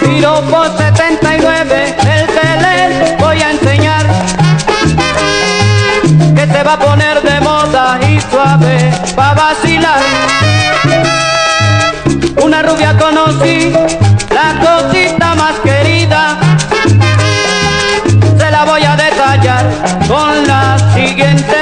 Piropo 79 el telé voy a enseñar que te va a poner de moda y suave va vacilar. Una rubia conocí, la cosita más querida, se la voy a detallar con again.